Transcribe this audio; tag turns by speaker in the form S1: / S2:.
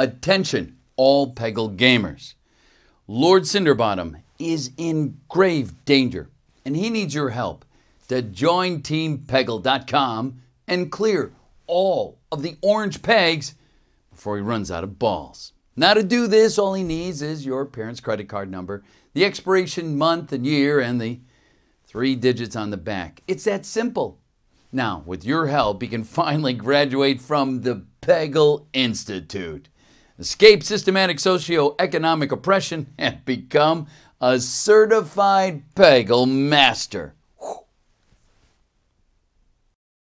S1: Attention, all Peggle gamers. Lord Cinderbottom is in grave danger, and he needs your help to join TeamPeggle.com and clear all of the orange pegs before he runs out of balls. Now, to do this, all he needs is your parents' credit card number, the expiration month and year, and the three digits on the back. It's that simple. Now, with your help, he can finally graduate from the Peggle Institute, escape systematic socioeconomic oppression, and become a certified Peggle master.